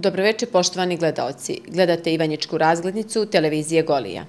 Dobroveče poštovani gledalci. Gledate Ivanjičku razglednicu televizije Golija.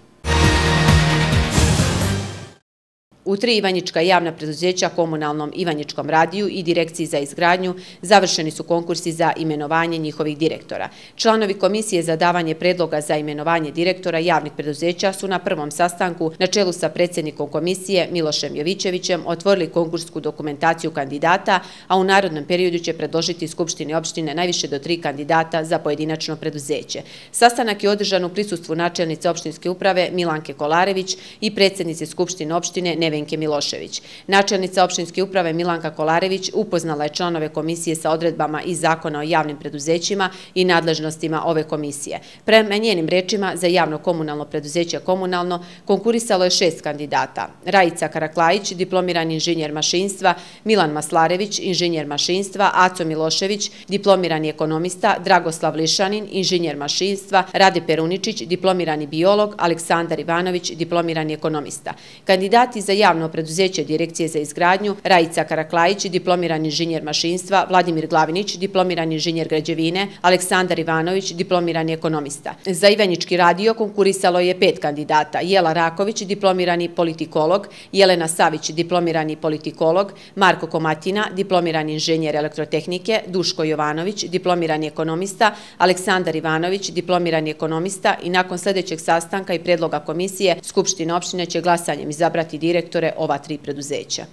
U tri Ivanjička javna preduzeća komunalnom Ivanjičkom radiju i direkciji za izgradnju završeni su konkursi za imenovanje njihovih direktora. Članovi komisije za davanje predloga za imenovanje direktora javnih preduzeća su na prvom sastanku na čelu sa predsjednikom komisije Milošem Jovićevićem otvorili konkursku dokumentaciju kandidata, a u narodnom periodu će predložiti Skupštine opštine najviše do tri kandidata za pojedinačno preduzeće. Sastanak je održan u prisustvu načelnice opštinske uprave Milanke Kolarević i predsjednice Skupštine opštine Nevenke Nevenke Milošević. Načelnica opštinske uprave Milanka Kolarević upoznala je članove komisije sa odredbama iz zakona o javnim preduzećima i nadležnostima ove komisije. Prema njenim rečima za javno komunalno preduzeće komunalno konkurisalo je šest kandidata. Rajica Karaklajić, diplomirani inženjer mašinstva, Milan Maslarević, inženjer mašinstva, Aco Milošević, diplomirani ekonomista, Dragoslav Lišanin, inženjer mašinstva, Rade Peruničić, diplomirani biolog, Aleksandar Ivanović, diplomirani ekonomista. Kandidati za javno preduzeće Direkcije za izgradnju, Rajica Karaklajić, diplomirani inženjer mašinstva, Vladimir Glavinić, diplomirani inženjer građevine, Aleksandar Ivanović, diplomirani ekonomista. Za Ivanjički radio konkurisalo je pet kandidata. Jela Raković, diplomirani politikolog, Jelena Savić, diplomirani politikolog, Marko Komatina, diplomirani inženjer elektrotehnike, Duško Jovanović, diplomirani ekonomista, Aleksandar Ivanović, diplomirani ekonomista i nakon sljedećeg sastanka i predloga komisije Skupština opštine će glasanjem izabrati direktor direktore ova tri preduzeća.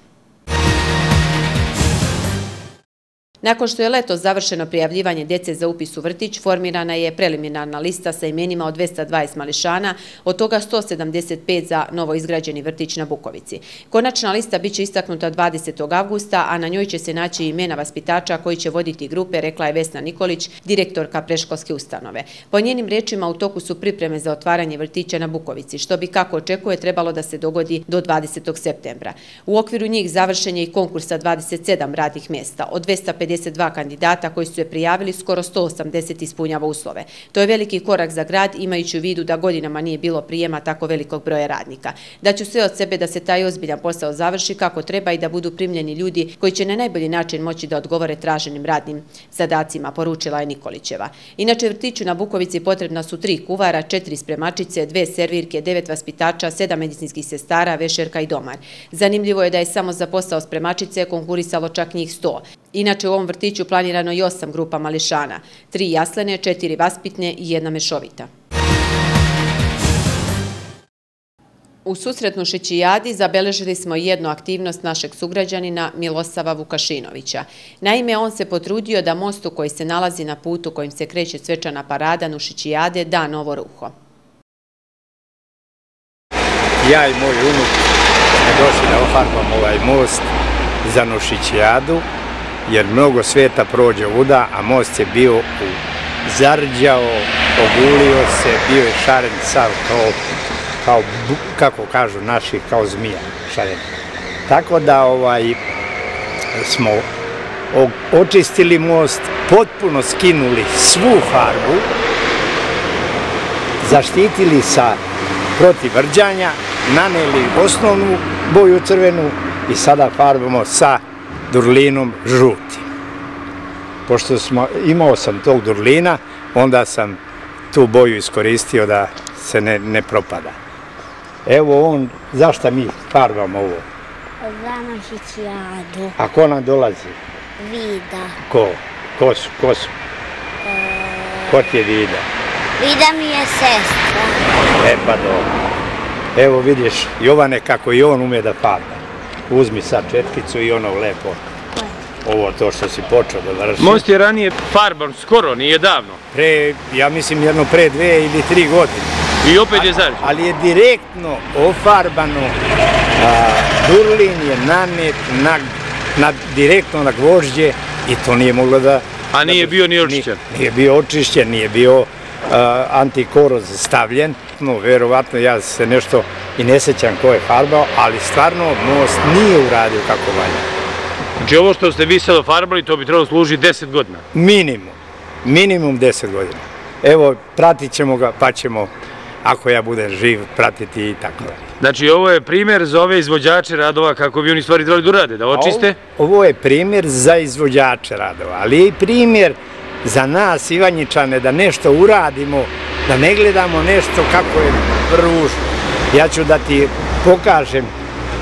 Nakon što je leto završeno prijavljivanje djece za upis u vrtić, formirana je preliminarna lista sa imenima od 220 mališana, od toga 175 za novo izgrađeni vrtić na Bukovici. Konačna lista biće istaknuta 20. augusta, a na njoj će se naći imena vaspitača koji će voditi grupe, rekla je Vesna Nikolić, direktorka preškolske ustanove. Po njenim rečima u toku su pripreme za otvaranje vrtića na Bukovici, što bi kako očekuje trebalo da se dogodi do 20. septembra. U okviru njih završen je i konkurs sa 27 radnih mjesta, od 250 52 kandidata koji su se prijavili, skoro 180 ispunjava uslove. To je veliki korak za grad, imajući u vidu da godinama nije bilo prijema tako velikog broja radnika. Da ću sve od sebe da se taj ozbiljan posao završi kako treba i da budu primljeni ljudi koji će na najbolji način moći da odgovore traženim radnim zadacima, poručila je Nikolićeva. Inače, vrtiću na Bukovici potrebna su tri kuvara, četiri spremačice, dve servirke, devet vaspitača, sedam medicinskih sestara, vešerka i domar. Zanimljivo je da je samo za posao spremačice konkurisalo čak njih 100. Inače, u ovom vrtiću planirano i osam grupa mališana, tri jaslene, četiri vaspitne i jedna mešovita. U susretnu Šećijadi zabeležili smo jednu aktivnost našeg sugrađanina Milosava Vukašinovića. Naime, on se potrudio da mostu koji se nalazi na putu kojim se kreće svečana parada u Šećijade da novo ruho. Ja i moj unuk smo došli da ofarbam ovaj most za Nušićijadu jer mnogo sveta prođe uda, a most je bio u zarđao, ogulio se, bio je šaren sav kao, kao, kako kažu naši, kao zmija šaren. Tako da ovaj smo očistili most, potpuno skinuli svu farbu, zaštitili sa protiv vrđanja, naneli osnovnu boju crvenu i sada farbamo sa durlinom žuti. Pošto smo, imao sam tog durlina, onda sam tu boju iskoristio da se ne, ne propada. Evo on, zašto mi farbamo ovo? Za nošićijadu. A ko nam dolazi? Vida. Ko? Ko su? Ko su? E... Ko ti je Vida? Vida mi je sestra. E pa dobro. Evo vidiš, Jovane kako i on ume da farba uzmi sad četkicu i ono lepo ovo to što si počeo da vrši. Most je ranije farban, skoro, nije davno. Pre, ja mislim jedno pre dve ili tri godine. I opet je zaređen. Ali je direktno ofarbano, a, Durlin je nanet na, na, direktno na gvožđe i to nije moglo da... A nije bio ni očišćen? Nije, nije bio očišćen, nije bio antikoroz stavljen. No, verovatno ja se nešto i ne sećam ko je farbao, ali stvarno most nije uradio kako valja. Znači ovo što ste vi sad ofarbali, to bi trebalo služi 10 godina? Minimum. Minimum 10 godina. Evo, pratit ćemo ga, pa ćemo, ako ja budem živ, pratiti i tako da. Znači ovo je primjer za ove izvođače radova kako bi oni stvari trebali da urade, da očiste? Ovo, ovo je primjer za izvođače radova, ali je i primjer za nas Ivanjičane da nešto uradimo, da ne gledamo nešto kako je ružno. Ja ću da ti pokažem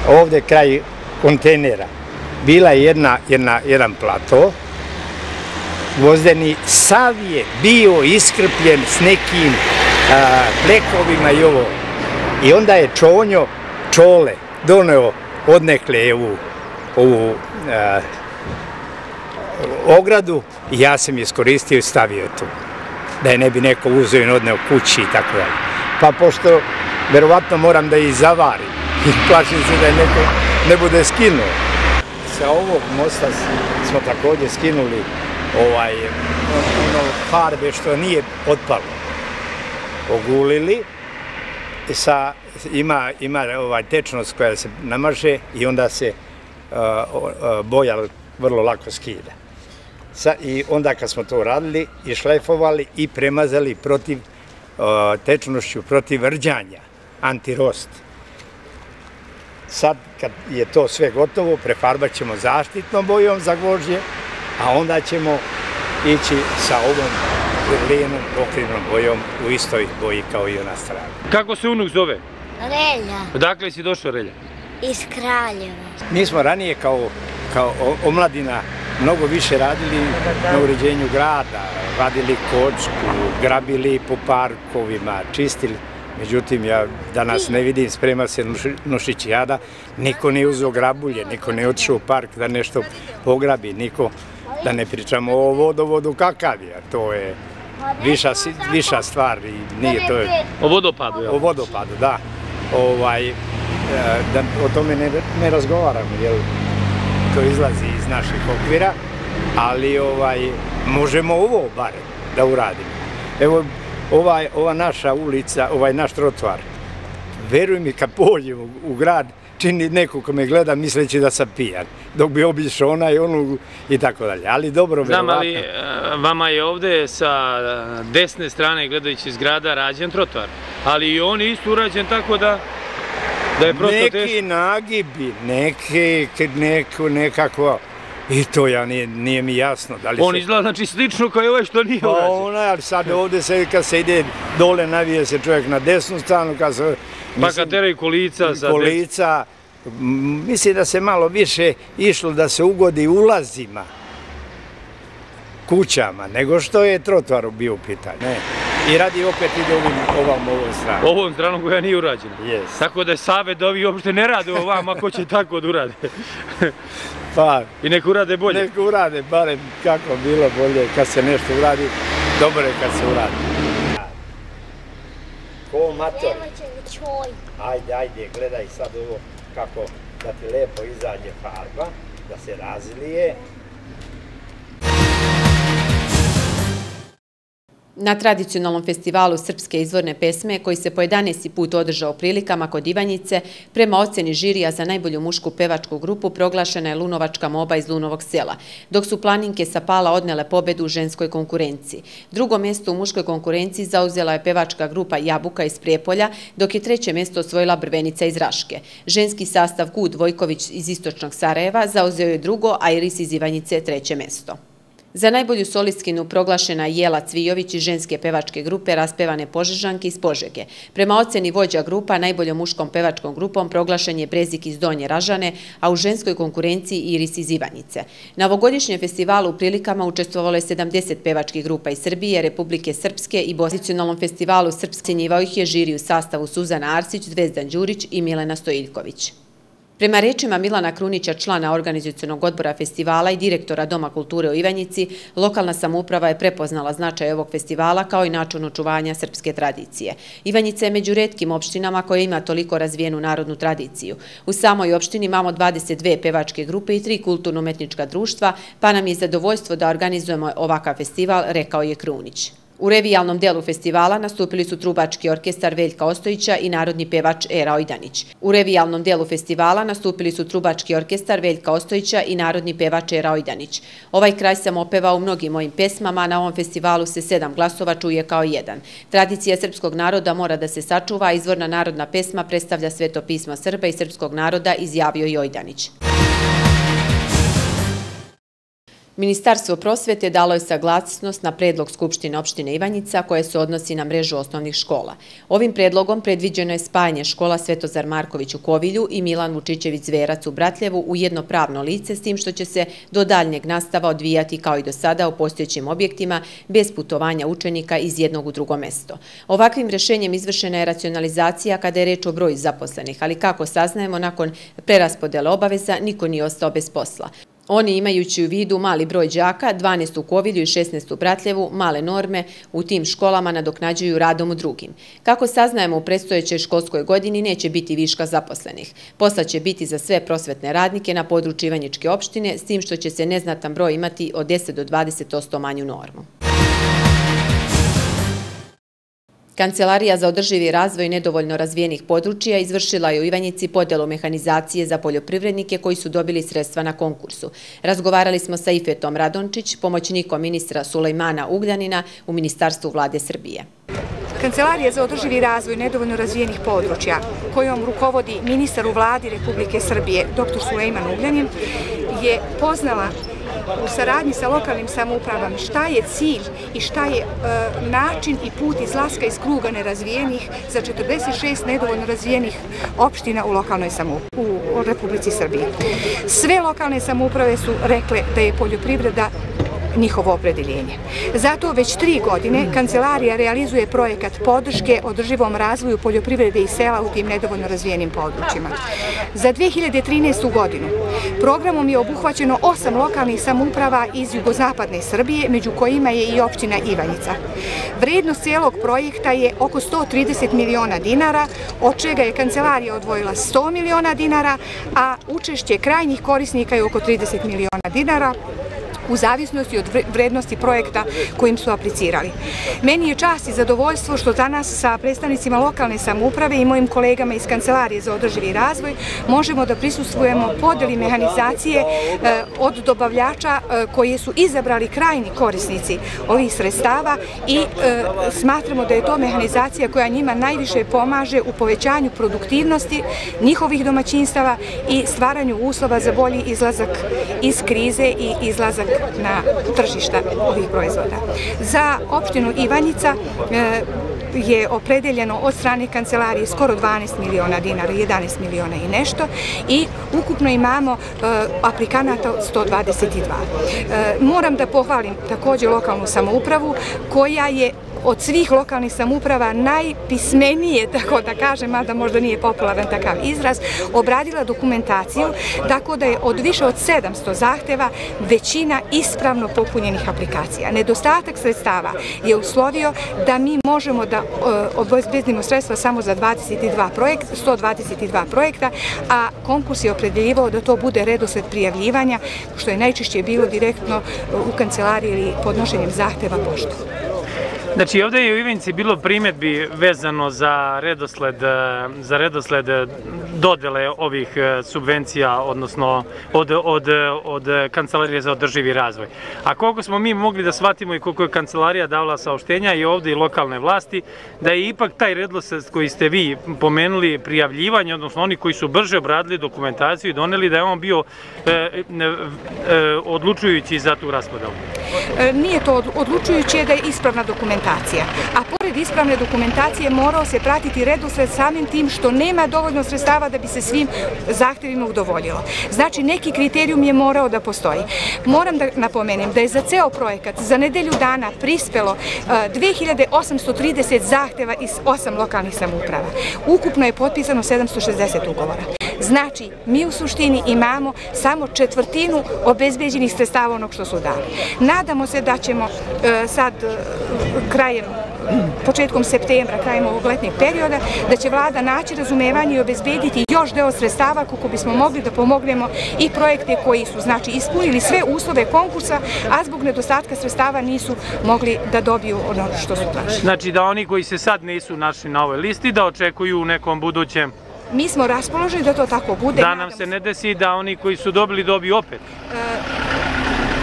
ovde kraj kontejnera. Bila je jedna, jedna, jedan plato, vozdeni, sav je bio iskrpljen s nekim a, plekovima i ovo. I onda je Čonjo, Čole, doneo odnekle ovu, ovu a, ogradu i ja sam je iskoristio i stavio tu. Da je ne bi neko uzeo i odneo kući i tako dalje. Pa pošto verovatno moram da ih zavarim i plašim se da je neko ne bude skinuo. Sa ovog mosta smo također skinuli ovaj, ono farbe što nije otpalo. Ogulili, e, sa, ima, ima ovaj tečnost koja se namaže i onda se uh, uh, boja vrlo lako skida. Sa, I onda kad smo to radili i šlajfovali i premazali protiv uh, tečnošću, protiv rđanja, antirost. Sad kad je to sve gotovo, prefarbat ćemo zaštitnom bojom za gvožđe, a onda ćemo ići sa ovom lijenom okrivnom bojom u istoj boji kao i ona strana. Kako se unuk zove? Relja Odakle si došao, Relja? iz Kraljeva. Mi smo ranije kao, kao omladina mnogo više radili na uređenju grada, vadili kocku, grabili po parkovima, čistili. Međutim, ja danas ne vidim, sprema se Nuši- Nušićijada, niko nije uzeo grabulje, niko ne otišao u park da nešto pograbi, niko, da ne pričamo o vodovodu kakav je, to je viša, viša stvar i nije to je O vodopadu, jel? o vodopadu, da. Ovaj, e, da o tome ne, ne razgovaramo, jer to izlazi iz naših okvira, ali ovaj, možemo ovo bare da uradimo. Evo, ovaj, ova naša ulica, ovaj naš trotoar, veruj mi kad pođem u, u grad, čini neko ko me gleda misleći da sam pijan, dok bi obišao onaj, onu i tako dalje. Ali dobro, Znam, ali verovatno. e, vama je ovde sa e, desne strane gledajući iz grada rađen trotoar. Ali i on je isto urađen tako da da je prosto neki teško. nagibi, neki, neko, nekako, i to ja nije, nije mi jasno. Da li On se, izgleda znači slično kao i ovaj što nije Pa urađen. ona, ali sad ovde se, kad se ide dole, navije se čovjek na desnu stranu, kad se... Pa kad teraju kolica sa kolica, mislim da se malo više išlo da se ugodi ulazima kućama, nego što je trotoar bio u pitanju. I radi opet ide ovim, ovom, ovom stranu. ovom stranom koja nije urađena. Yes. Tako da je savjet da ovi uopšte ne rade ovo vama, ko će tako da urade. Pa, I nek urade bolje. Nek urade, barem kako bilo bolje kad se nešto uradi, dobro je kad se uradi. Ko mator, Čoj. ajde, ajde, gledaj sad ovo kako da ti lepo izađe farba, da se razlije. Na tradicionalnom festivalu Srpske izvorne pesme, koji se po 11. put održao prilikama kod Ivanjice, prema oceni žirija za najbolju mušku pevačku grupu proglašena je Lunovačka moba iz Lunovog sela, dok su planinke sa Pala odnele pobedu u ženskoj konkurenciji. Drugo mjesto u muškoj konkurenciji zauzela je pevačka grupa Jabuka iz Prijepolja, dok je treće mjesto osvojila Brvenica iz Raške. Ženski sastav Gud Vojković iz Istočnog Sarajeva zauzeo je drugo, a Iris iz Ivanjice treće mjesto. Za najbolju solistkinu proglašena je Jela Cvijović iz ženske pevačke grupe raspevane Požežanke iz Požege. Prema oceni vođa grupa, najboljom muškom pevačkom grupom proglašen je Brezik iz Donje Ražane, a u ženskoj konkurenciji Iris iz Ivanjice. Na ovogodišnjem festivalu u prilikama učestvovalo je 70 pevačkih grupa iz Srbije, Republike Srpske i Bosnicionalnom festivalu Srpske njivao ih je žiri u sastavu Suzana Arsić, Zvezdan Đurić i Milena Stojiljković. Prema rečima Milana Krunića, člana organizacijonog odbora festivala i direktora Doma kulture u Ivanjici, lokalna samouprava je prepoznala značaj ovog festivala kao i način očuvanja srpske tradicije. Ivanjica je među redkim opštinama koja ima toliko razvijenu narodnu tradiciju. U samoj opštini imamo 22 pevačke grupe i tri kulturno-umetnička društva, pa nam je zadovoljstvo da organizujemo ovakav festival, rekao je Krunić. U revijalnom delu festivala nastupili su trubački orkestar Veljka Ostojića i narodni pevač Era Ojdanić. U revijalnom delu festivala nastupili su trubački orkestar Veljka Ostojića i narodni pevač Era Ojdanić. Ovaj kraj sam opevao u mnogim mojim pesmama, a na ovom festivalu se sedam glasova čuje kao jedan. Tradicija srpskog naroda mora da se sačuva, a izvorna narodna pesma predstavlja sveto pismo Srba i srpskog naroda, izjavio i Ojdanić. Ministarstvo prosvete dalo je saglasnost na predlog Skupštine opštine Ivanjica koje se odnosi na mrežu osnovnih škola. Ovim predlogom predviđeno je spajanje škola Svetozar Marković u Kovilju i Milan Vučićević Zverac u Bratljevu u jedno pravno lice s tim što će se do daljnjeg nastava odvijati kao i do sada u postojećim objektima bez putovanja učenika iz jednog u drugo mesto. Ovakvim rešenjem izvršena je racionalizacija kada je reč o broju zaposlenih, ali kako saznajemo nakon preraspodele obaveza niko nije ostao bez posla. Oni imajući u vidu mali broj džaka, 12 u Kovilju i 16 u Bratljevu, male norme u tim školama nadoknađuju radom u drugim. Kako saznajemo u predstojećoj školskoj godini, neće biti viška zaposlenih. Posla će biti za sve prosvetne radnike na području Ivanjičke opštine, s tim što će se neznatan broj imati od 10 do 20 manju normu. Kancelarija za održivi razvoj nedovoljno razvijenih područja izvršila je u Ivanjici podelu mehanizacije za poljoprivrednike koji su dobili sredstva na konkursu. Razgovarali smo sa Ifetom Radončić, pomoćnikom ministra Sulejmana Ugljanina u Ministarstvu vlade Srbije. Kancelarija za održivi razvoj nedovoljno razvijenih područja, kojom rukovodi ministar u vladi Republike Srbije, dr. Sulejman Ugljanin, je poznala u saradnji sa lokalnim samoupravama šta je cilj i šta je e, način i put izlaska iz kruga nerazvijenih za 46 nedovoljno razvijenih opština u lokalnoj samoupravi u Republici Srbiji. Sve lokalne samouprave su rekle da je poljoprivreda njihovo opredeljenje. Zato već tri godine Kancelarija realizuje projekat podrške održivom razvoju poljoprivrede i sela u tim nedovoljno razvijenim područjima. Za 2013. godinu programom je obuhvaćeno osam lokalnih samouprava iz jugozapadne Srbije, među kojima je i općina Ivanjica. Vrednost cijelog projekta je oko 130 miliona dinara, od čega je Kancelarija odvojila 100 miliona dinara, a učešće krajnjih korisnika je oko 30 miliona dinara, u zavisnosti od vrednosti projekta kojim su aplicirali. Meni je čast i zadovoljstvo što danas sa predstavnicima lokalne samouprave i mojim kolegama iz Kancelarije za održivi razvoj možemo da prisustvujemo podeli mehanizacije e, od dobavljača e, koje su izabrali krajni korisnici ovih sredstava i e, smatramo da je to mehanizacija koja njima najviše pomaže u povećanju produktivnosti njihovih domaćinstava i stvaranju uslova za bolji izlazak iz krize i izlazak na tržišta ovih proizvoda. Za opštinu Ivanjica e, je opredeljeno od strane kancelarije skoro 12 miliona dinara, 11 miliona i nešto i ukupno imamo e, aplikanata 122. E, moram da pohvalim također lokalnu samoupravu koja je od svih lokalnih samuprava najpismenije, tako da kažem, mada možda nije popularan takav izraz, obradila dokumentaciju, tako da je od više od 700 zahteva većina ispravno popunjenih aplikacija. Nedostatak sredstava je uslovio da mi možemo da e, obezbedimo sredstva samo za 22 projekta, 122 projekta, a konkurs je opredeljivao da to bude redosled prijavljivanja, što je najčešće bilo direktno u kancelariji ili podnošenjem zahteva poštu. Znači ovdje je u Ivinci bilo primjedbi vezano za redosled, e, za redosled e, dodele ovih e, subvencija, odnosno od, od, od Kancelarije za održivi razvoj. A koliko smo mi mogli da shvatimo i koliko je Kancelarija davala saopštenja i ovdje i lokalne vlasti, da je ipak taj redosled koji ste vi pomenuli prijavljivanje, odnosno oni koji su brže obradili dokumentaciju i doneli da je on bio e, e, odlučujući za tu raspodalu. E, nije to odlučujući, je da je ispravna dokumentacija. A pored ispravne dokumentacije morao se pratiti redosled samim tim što nema dovoljno sredstava da bi se svim zahtjevima udovoljilo. Znači, neki kriterijum je morao da postoji. Moram da napomenem da je za ceo projekat za nedelju dana prispelo e, 2830 zahteva zahtjeva iz osam lokalnih samouprava. Ukupno je potpisano 760 ugovora. Znači, mi u suštini imamo samo četvrtinu obezbeđenih sredstava onog što su dali. Nadamo se da ćemo e, sad e, krajem početkom septembra, krajem ovog letnjeg perioda, da će vlada naći razumevanje i obezbediti još deo sredstava kako bismo mogli da pomognemo i projekte koji su znači, ispunili sve uslove konkursa, a zbog nedostatka sredstava nisu mogli da dobiju ono što su tražili. Znači da oni koji se sad nisu našli na ovoj listi, da očekuju u nekom budućem Mi smo raspoložili da to tako bude. Da nam se ne desi da oni koji su dobili dobiju opet. E,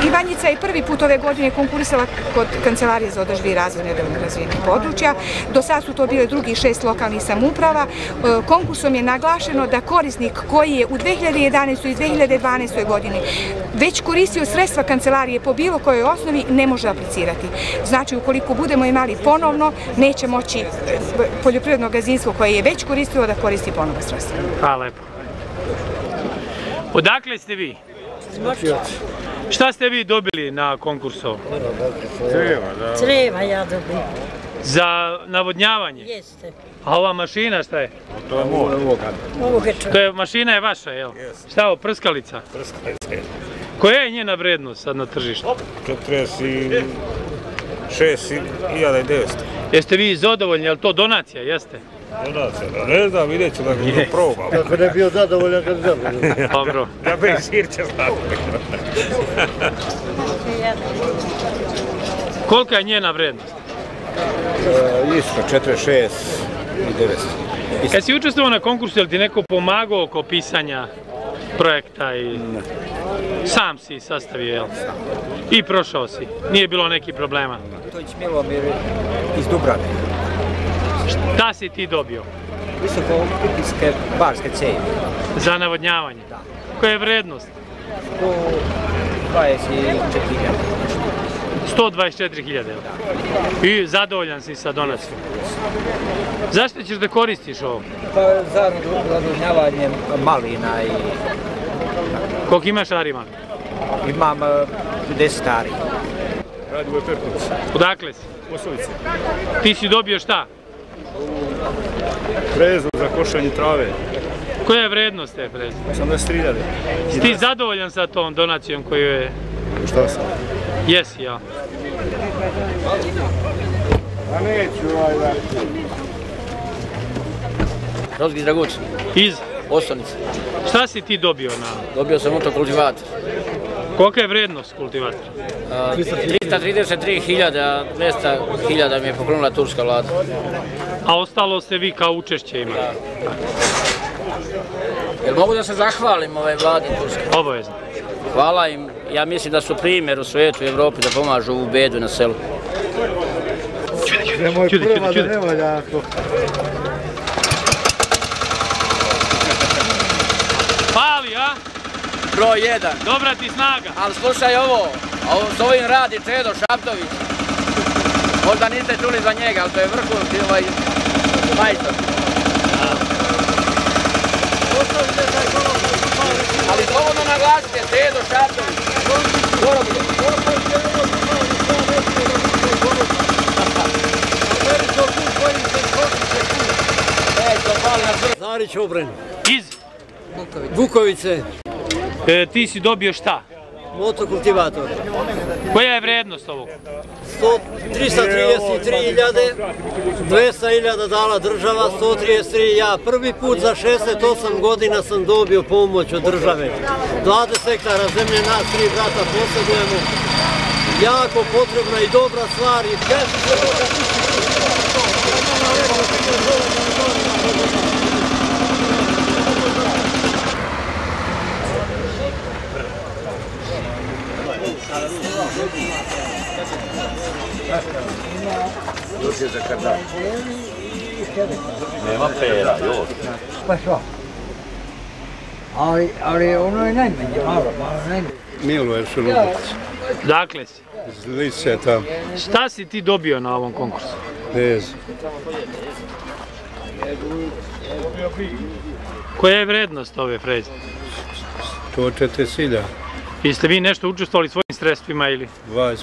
Ivanjica je prvi put ove godine konkurisala kod Kancelarije za održivi razvoj nedovoljno razvijenih područja. Do sad su to bile drugi šest lokalnih samuprava. E, konkursom je naglašeno da korisnik koji je u 2011. i 2012. godini već koristio sredstva kancelarije po bilo kojoj osnovi ne može aplicirati. Znači, ukoliko budemo imali ponovno, neće moći poljoprivredno gazinstvo koje je već koristilo da koristi ponovno sredstva. Hvala lepo. Odakle ste vi? Šta ste vi dobili na konkursu? Creva ja dobim. Za navodnjavanje? Jeste. A ova mašina šta je? Ovoga čovjeka. To je mašina je vaša, jel? Šta je ovo, prskalica? Prskalice. Koja je njena vrednost sad na tržištu? 46.900. Jeste vi zadovoljni, je li to donacija, jeste? Ne znam, vidjet ću da ga probam. Kako ne bio zadovoljan kad zadovoljan. Dobro. Da bi sir će znati. Kolika je njena vrednost? Isto, 46 i 900. Kad si učestvovao na konkursu, je li ti neko pomagao oko pisanja projekta i... Sam si sastavio, jel? I prošao si. Nije bilo nekih problema. Tojić Milomir iz Dubrane. Šta si ti dobio? Visoko pritiske barske cevi. Za navodnjavanje? Koja je vrednost? 124.000. 124.000. I zadovoljan si sa donacijom. Zašto ćeš da koristiš ovo? Pa za zadovnjavanje malina i Koliko imaš arima? imam eh, 10 stari. Radi u Efeković. Odakle si? Ti si dobio šta? Prezu za košanje trave. Koja je vrednost te prezme? 83.000. Si ti zadovoljan sa tom donacijom koju je... Šta sam? Jesi, ja. A neću ovaj da. Rozgi Draguć, Iz... Osonice. Šta si ti dobio na... Dobio sam motokultivator. Kolika je vrednost kultivatora? A, 333.000, a 200.000 mi je poklonila turska vlada. A ostalo ste vi kao učešće imali? Jel mogu da se zahvalim ove vladi turske? Obavezno. Hvala im. Ja mislim da su primjer u svijetu i Evropi da pomažu u bedu na selu. Nemoj Čudi, prva čudi, da čudi. ne valja ako. Pali, a? Broj 1. Dobra ti snaga. Ali slušaj ovo, ovo s ovim radi Čedo Šaptović. Možda niste čuli za njega, ali to je vrhunski ovaj majstor. Ali dovoljno naglasite, Čedo Šaptović. Zarić Obren. Iz... Vukovice, E, ti si dobio šta? motokultivator. Koja je vrednost ovog? 333.000, 200.000 dala država, 133 ja. Prvi put za 68 godina sam dobio pomoć od države. 20 hektara zemlje nas tri brata posjedujemo. Jako potrebna i dobra stvar. I Ali, ali ono je najmanje, malo, malo najmanje. Miluje Šulubac. Dakle si. Iz Lice tam. Šta si ti dobio na ovom konkursu? Bez. Koja je vrednost ove freze? 140.000. Jeste vi nešto učestvovali svojim sredstvima ili? 20%.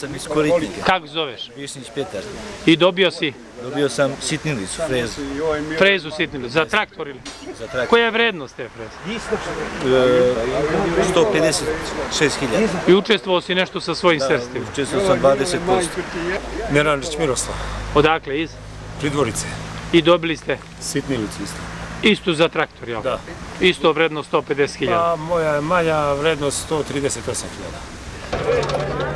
Sam iz Koritnika. Kako zoveš? Višnić Petar. I dobio si? Dobio sam sitnilicu, frezu. Frezu sitnilicu, za traktor ili? Za traktor. Koja je vrednost te freze? E, 156.000. I učestvovao si nešto sa svojim sredstvima? Učestvovao sam 20%. Miranić Miroslav. Odakle, iz? Pridvorice. I dobili ste? Sitnilicu isto. Isto za traktor, jel? Da. Isto vredno 150.000. Pa moja je manja vrednost 138.000.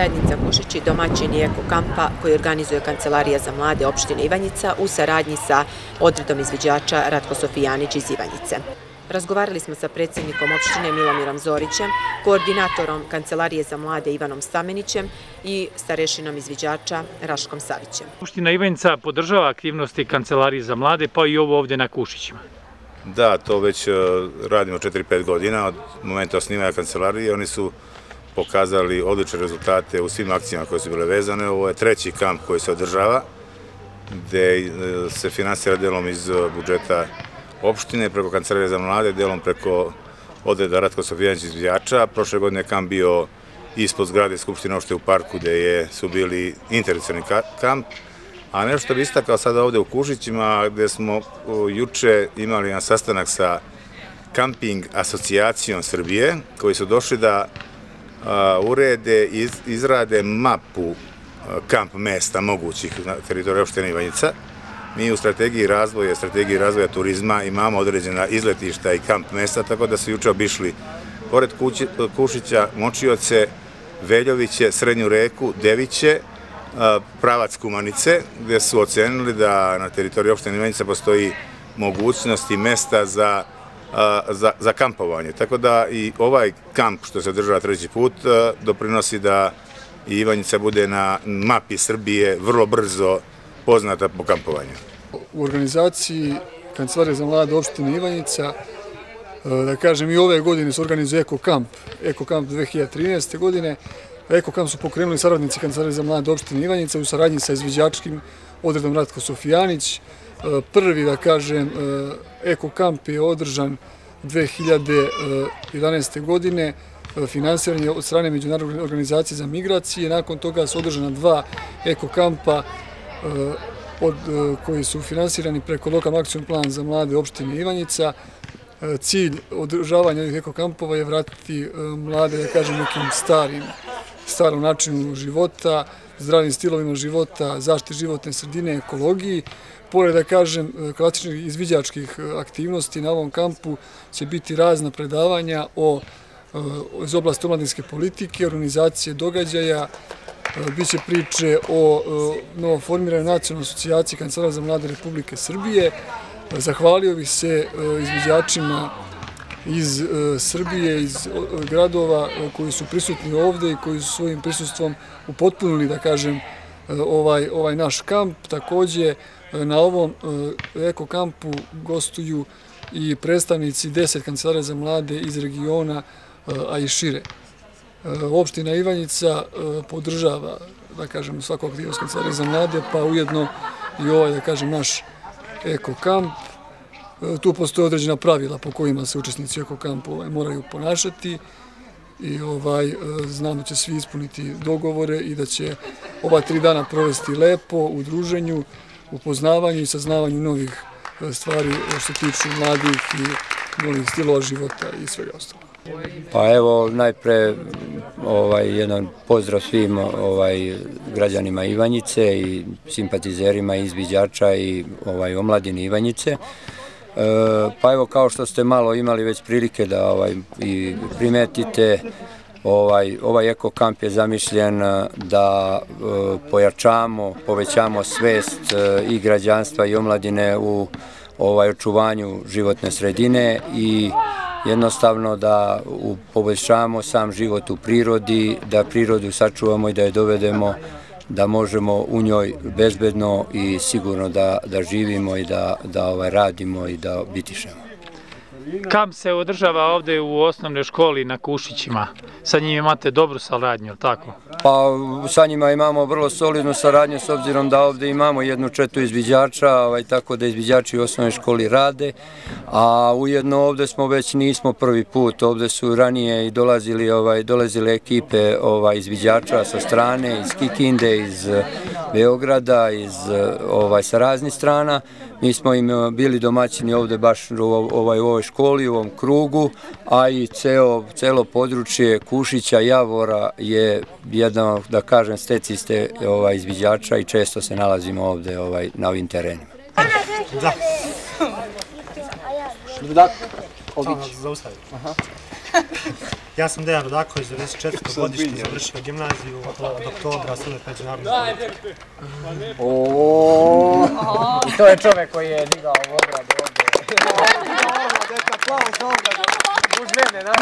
zajednica Kušići domaćin je Eko kampa koji organizuje Kancelarija za mlade opštine Ivanjica u saradnji sa odredom izviđača Ratko Sofijanić iz Ivanjice. Razgovarali smo sa predsjednikom opštine Milomirom Zorićem, koordinatorom Kancelarije za mlade Ivanom Stamenićem i starešinom izviđača Raškom Savićem. Opština Ivanjica podržava aktivnosti Kancelarije za mlade, pa i ovo ovdje na Kušićima. Da, to već e, radimo 4-5 godina od momenta osnivanja kancelarije. Oni su pokazali odlične rezultate u svim akcijama koje su bile vezane. Ovo je treći kamp koji se održava, gde e, se finansira delom iz e, budžeta opštine, preko kancelarije za mlade, delom preko odreda Ratko Sofijanić izvijača. Prošle godine je kamp bio ispod zgrade Skupštine opšte u parku, gde je, su bili interesni kamp. A nešto bi istakao sada ovde u Kušićima, gde smo e, juče imali jedan sastanak sa Camping asocijacijom Srbije, koji su došli da urede, izrade mapu kamp mesta mogućih na teritoriju opštine Ivanjica. Mi u strategiji razvoja, strategiji razvoja turizma imamo određena izletišta i kamp mesta, tako da su juče obišli pored Kušića, Močioce, Veljoviće, Srednju reku, Deviće, pravac Kumanice, gde su ocenili da na teritoriji opštine Ivanjica postoji mogućnost i mesta za za, za kampovanje. Tako da i ovaj kamp što se održava treći put doprinosi da i Ivanjica bude na mapi Srbije vrlo brzo poznata po kampovanju. U organizaciji Kancelarije za mlade opštine Ivanjica da kažem i ove godine se organizuje Eko kamp, Eko kamp 2013. godine. Eko kamp su pokrenuli saradnici Kancelarije za mlade opštine Ivanjica u saradnji sa izviđačkim odredom Ratko Sofijanić. Prvi, da kažem, e, Eko kamp je održan 2011. E, godine, e, finansiran je od strane Međunarodne organizacije za migracije. Nakon toga su održana dva Eko kampa koji su finansirani preko lokalnog akcijnog plan za mlade opštine Ivanjica. Cilj održavanja ovih ekokampova je vratiti mlade, da kažem, nekim starim, starom načinu života, zdravim stilovima života, zaštiti životne sredine, ekologiji. Pored, da kažem, e, klasičnih izviđačkih e, aktivnosti na ovom kampu će biti razna predavanja o e, iz oblasti omladinske politike, organizacije događaja, biće priče o novoformiranoj nacionalnoj asocijaciji Kancelara za mlade Republike Srbije. Zahvalio bih se izviđačima iz Srbije, iz gradova koji su prisutni ovde i koji su svojim prisustvom upotpunili, da kažem, ovaj, ovaj naš kamp. Takođe, na ovom e, eko kampu gostuju i predstavnici deset kancelara za mlade iz regiona, e, a i šire. E, opština Ivanjica podržava, da kažem, svakog dio kancelara za mlade, pa ujedno i ovaj, da kažem, naš eko kamp. Tu postoje određena pravila po kojima se učesnici eko kampu ovaj, moraju ponašati i ovaj, znam da će svi ispuniti dogovore i da će ova tri dana provesti lepo u druženju, upoznavanju i saznavanju novih e, stvari što tiču mladih i novih stilova života i svega ostalog. Pa evo, najpre ovaj, jedan pozdrav svim ovaj, građanima Ivanjice i simpatizerima izviđača i ovaj, omladini Ivanjice. E, pa evo, kao što ste malo imali već prilike da ovaj, i primetite, ovaj, ovaj ekokamp je zamišljen eh, da e, pojačamo, povećamo svest e, i građanstva i omladine u ovaj, očuvanju životne sredine i jednostavno da poboljšamo sam život u prirodi, da prirodu sačuvamo i da je dovedemo da možemo u njoj bezbedno i sigurno da, da živimo i da, da ovaj, radimo i da bitišemo. Kam se održava ovde u osnovnoj školi na Kušićima? Sa njim imate dobru saradnju, tako? Pa sa njima imamo vrlo solidnu saradnju s obzirom da ovde imamo jednu četu izviđača, ovaj, tako da izviđači u osnovnoj školi rade, a ujedno ovde smo već nismo prvi put, ovde su ranije i dolazili, ovaj, dolazile ekipe ovaj, izviđača sa strane, iz Kikinde, iz Beograda, iz, ovaj, sa raznih strana, Mi smo im eh, bili domaćini ovde baš u, ovaj, u ovoj školi, u ovom krugu, a i ceo, celo područje Kušića, Javora je jedno, da kažem, steciste ovaj, izviđača i često se nalazimo ovde ovaj, na ovim terenima. Da. Rudak, Ović. Zaustavi. Aha. Ja sam Dejan Rudaković, 94. godište, završio gimnaziju od oktobra, student međunarodnog O, I to je čovek koji je digao u ogradu ovdje.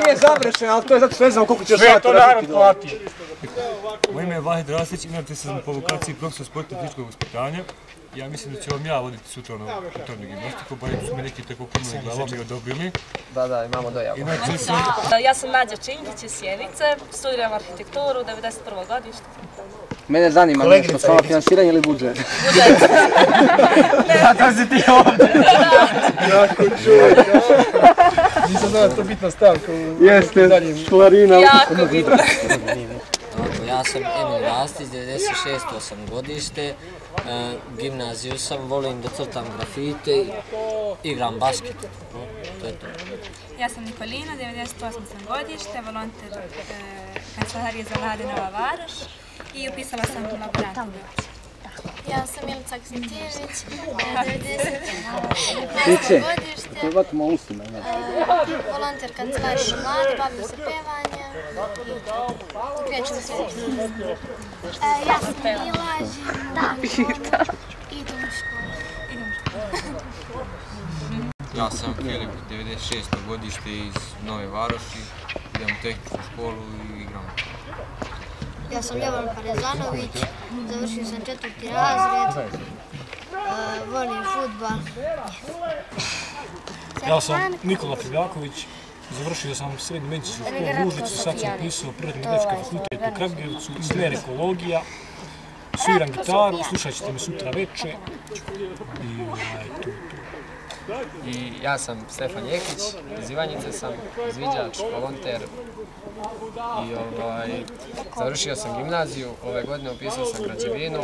Nije završen, ali to je zato što ne znam koliko ćeš sati raditi. Moje ime je Vahid Rasić, inače sam po vokaciji profesor sporta i fizičkog uspitanja. Ja mislim da ću vam ja voditi sutra na utornu gimnastiku, bar su mi neki tako kumili glavom i odobrili. Da, da, imamo dojavu. Inače sam... Ja sam Nađa Čingić iz Sjenice, studiram arhitekturu, 91. godište. Mene zanima nešto, samo finansiranje ili budžet? Budžet. Zato si ti ovdje. Jako čovjek, Nisam znao to bitna stavka u Jeste, školarina. Jako bitna. Ja sam Emil Rastić, 96. sam godište, e, gimnaziju sam, volim da crtam grafite i igram basket. To je to. Ja sam Nikolina, 98. sam godište, volonter e, kancelarije za mlade Nova Varoš i upisala sam laboratoriju. Ja sam Milica Ksentijević, 90. godište, volonter kancelarije za mlade, bavim se pevanjem Ja sam Milaž, da, idem u školu. Ja sam Filip, 96. godište iz Nove Varoši, idem u tehničku školu i igram. Ja sam Jovan Parezanović, završio sam četvrti razred, uh, volim futbal. Ja sam Nikola Privjaković, završio sam srednju medicinsku školu u Užicu, sad sam pisao prirodni medički fakultet u Kragujevcu, smer ekologija, sviram gitaru, slušat ćete me sutra veče. I ovaj, tu, tu. I ja sam Stefan Jekić, iz Ivanjice sam, izviđač, volonter. I ovaj, završio sam gimnaziju, ove godine upisao sam građevinu,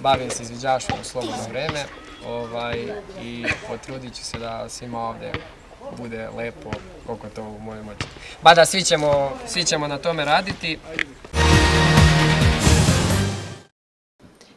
bavim se izviđašom u slobodno vreme ovaj, i potrudit ću se da svima ovde bude lepo koliko to u mojoj moći. Ba da, svi ćemo, svi ćemo na tome raditi.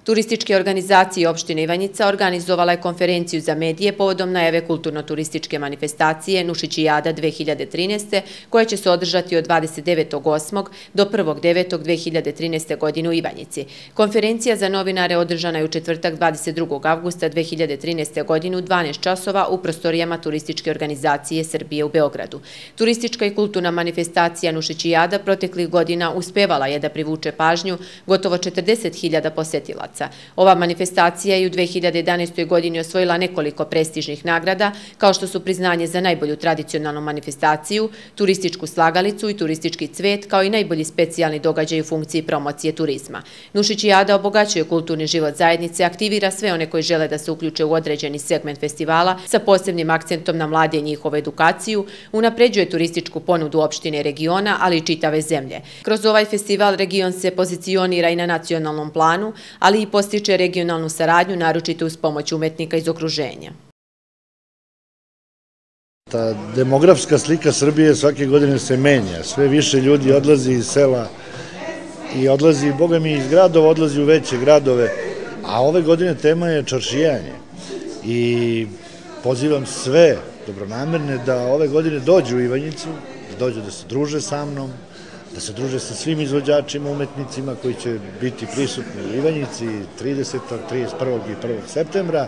Turističke organizacije opštine Ivanjica organizovala je konferenciju za medije povodom najave kulturno-turističke manifestacije Nušići Jada 2013. koja će se održati od 29.8. do 1.9.2013. godine u Ivanjici. Konferencija za novinare održana je u četvrtak 22. avgusta 2013. godine u 12 časova u prostorijama Turističke organizacije Srbije u Beogradu. Turistička i kulturna manifestacija Nušići Jada proteklih godina uspevala je da privuče pažnju gotovo 40.000 posetilaca novaca. Ova manifestacija je u 2011. godini osvojila nekoliko prestižnih nagrada, kao što su priznanje za najbolju tradicionalnu manifestaciju, turističku slagalicu i turistički cvet, kao i najbolji specijalni događaj u funkciji promocije turizma. Nušić Jada obogaćuje kulturni život zajednice, aktivira sve one koji žele da se uključe u određeni segment festivala sa posebnim akcentom na mlade njihovu edukaciju, unapređuje turističku ponudu opštine regiona, ali i čitave zemlje. Kroz ovaj festival region se pozicionira i na nacionalnom planu, ali i postiče regionalnu saradnju, naročito uz pomoć umetnika iz okruženja. ta demografska slika Srbije svake godine se menja. Sve više ljudi odlazi iz sela i odlazi, boga mi, iz gradova, odlazi u veće gradove, a ove godine tema je čaršijanje. I pozivam sve dobronamerne da ove godine dođu u Ivanjicu, da dođu da se druže sa mnom, da se druže sa svim izvođačima, umetnicima koji će biti prisutni u Ivanjici 30. 31. i 1. septembra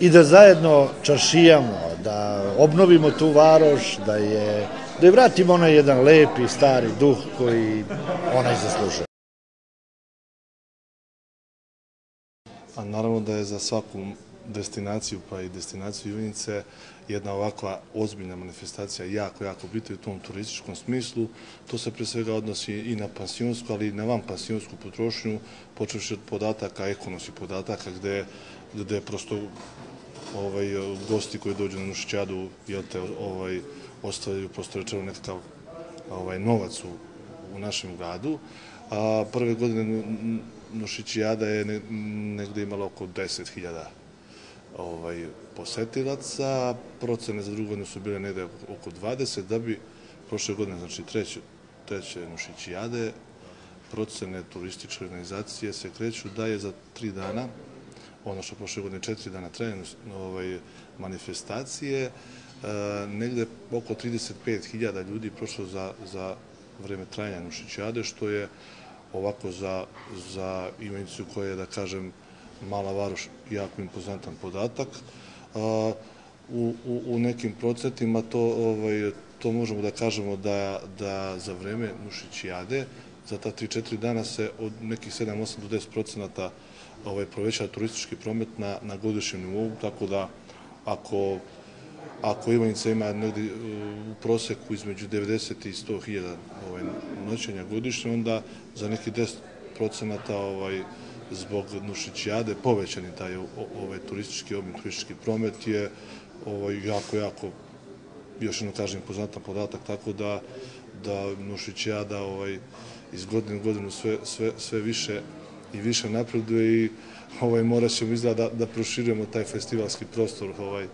i da zajedno čaršijamo, da obnovimo tu varoš, da je da je vratimo onaj jedan lepi, stari duh koji onaj zaslužuje. A naravno da je za svaku destinaciju, pa i destinaciju Junice jedna ovakva ozbiljna manifestacija jako, jako bitna u tom turističkom smislu. To se pre svega odnosi i na pansionsku, ali i na van pansionsku potrošnju, počeši od podataka, ekonomskih podataka, gde, gde prosto ovaj, gosti koji dođu na Nušićadu, jel te, ovaj, ostavljaju prosto rečeno nekakav ovaj, novac u, u našem gradu. A prve godine Nušićijada je negde imala oko 10.000 ovaj, posetilaca, procene za drugu godinu su bile negde oko 20, da bi prošle godine, znači treće, treće Nušićijade, procene turističke organizacije se kreću da je za tri dana, ono što prošle godine četiri dana traje ovaj, manifestacije, E, negde oko 35.000 ljudi prošlo za, za vreme trajanja Nušićade, što je ovako za, za imenicu koja je, da kažem, mala varoš, jako impozantan podatak. A, u, u, u nekim procentima to, ovaj, to možemo da kažemo da, da za vreme Nušićijade, za ta 3-4 dana se od nekih 7-8 do 10 procenata ovaj, proveća turistički promet na, na godišnjem nivou, tako da ako ako Ivanica ima negdje u proseku između 90 i 100 hiljada ovaj, noćenja godišnje, onda za neki 10 procenata ovaj, zbog Nušićijade je taj ovaj, turistički obim, turistički promet je ovaj, jako, jako, još jedno kažem, poznatan podatak, tako da, da Nušićijada ovaj, iz godine u godinu sve, sve, sve više i više napreduje i ovaj, morat ćemo izgleda da, da proširujemo taj festivalski prostor ovaj,